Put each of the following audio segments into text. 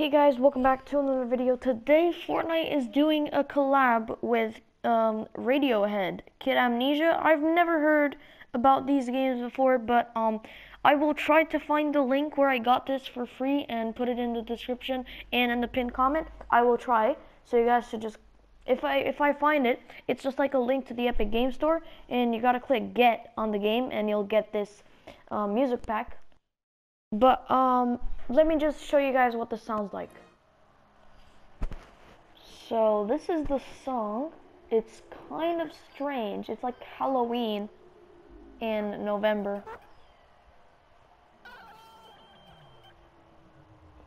Hey guys, welcome back to another video. Today, Fortnite is doing a collab with um, Radiohead, Kid A Mnesia. I've never heard about these games before, but um, I will try to find the link where I got this for free and put it in the description and in the pinned comment. I will try, so you guys should just, if I if I find it, it's just like a link to the Epic Game Store, and you gotta click Get on the game, and you'll get this um, music pack. But um, let me just show you guys what this sounds like. So this is the song. It's kind of strange. It's like Halloween in November.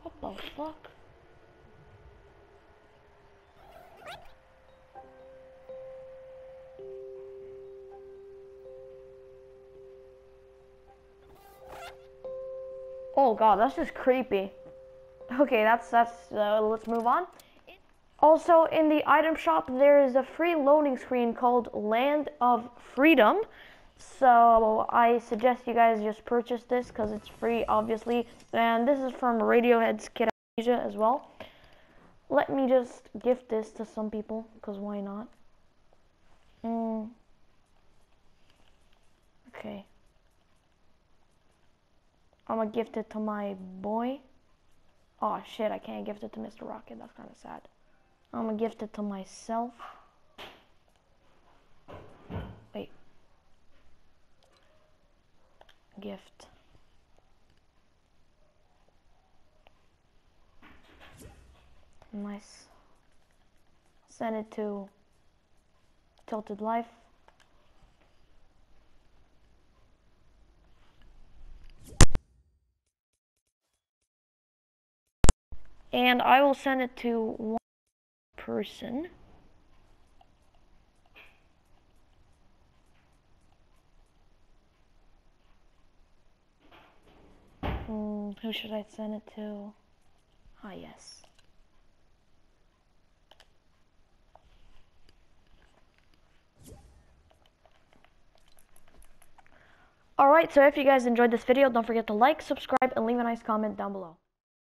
What the fuck? Oh god, that's just creepy. Okay, that's that's. Uh, let's move on. Also, in the item shop, there is a free loading screen called Land of Freedom. So I suggest you guys just purchase this because it's free, obviously. And this is from Radiohead's Kid Asia as well. Let me just gift this to some people because why not? Mm. Okay. I'm gonna gift it to my boy. Oh shit, I can't gift it to Mr. Rocket. That's kind of sad. I'm gonna gift it to myself. Wait. Gift. Nice. Send it to Tilted Life. And I will send it to one person. Mm, who should I send it to? Ah, yes. Alright, so if you guys enjoyed this video, don't forget to like, subscribe, and leave a nice comment down below.